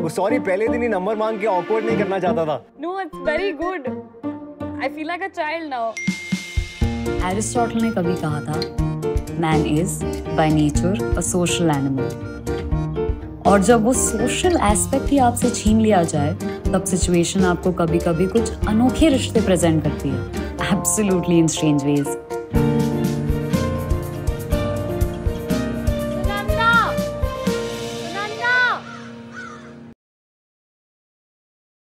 वो सॉरी पहले दिन ही नंबर मांग के ऑकवर्ड नहीं करना चाहता था। No it's very good I feel like a child now Aristotle ने कभी कहा था man is by nature a social animal और जब वो सोशल एस्पेक्ट ही आपसे छीन लिया जाए तब सिचुएशन आपको कभी कभी कुछ अनोखे रिश्ते प्रेजेंट करती है। Absolutely in strange veg